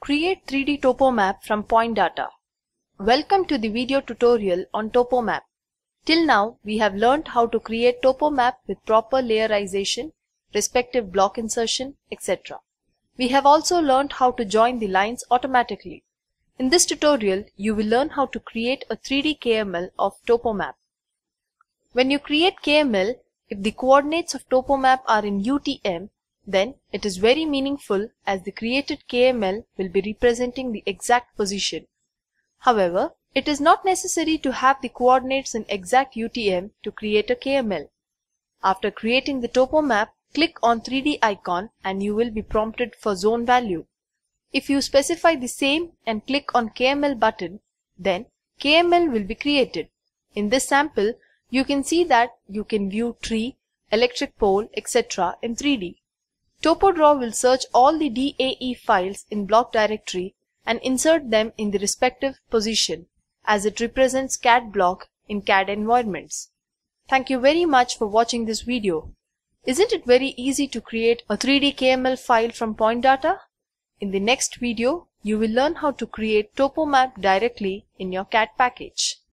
Create 3D topo map from point data. Welcome to the video tutorial on topo map. Till now we have learned how to create topo map with proper layerization, respective block insertion, etc. We have also learned how to join the lines automatically. In this tutorial you will learn how to create a 3D KML of topo map. When you create KML, if the coordinates of topo map are in UTM, then it is very meaningful as the created KML will be representing the exact position. However, it is not necessary to have the coordinates in exact UTM to create a KML. After creating the topo map, click on 3D icon and you will be prompted for zone value. If you specify the same and click on KML button, then KML will be created. In this sample, you can see that you can view tree, electric pole, etc. in 3D. TopoDraw will search all the DAE files in block directory and insert them in the respective position as it represents CAD block in CAD environments. Thank you very much for watching this video. Isn't it very easy to create a 3D KML file from point data? In the next video, you will learn how to create topo map directly in your CAD package.